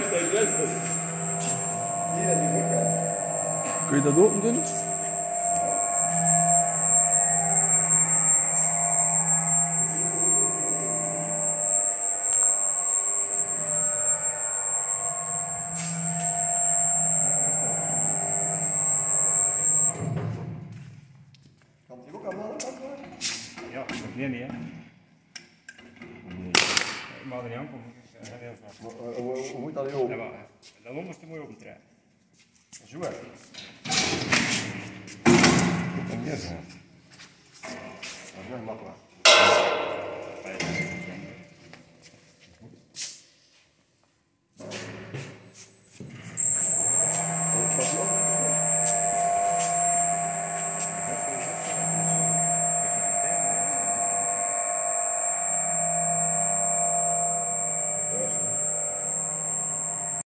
beste adressen. Hier heb je ook Kun je dat open doen? Kan die andere kant worden? Ja, dat weet maar er niet aankomen. Hoe moet dat hier open? Ja, maar, dat onderste moet je opentrekken. Zo hè. Dat is een makkelijk.